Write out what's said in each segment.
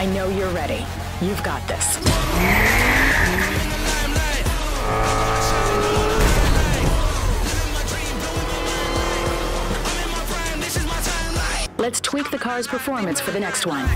I know you're ready. You've got this. Let's tweak the car's performance for the next one.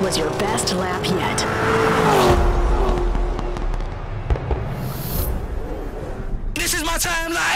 Was your best lap yet. This is my time.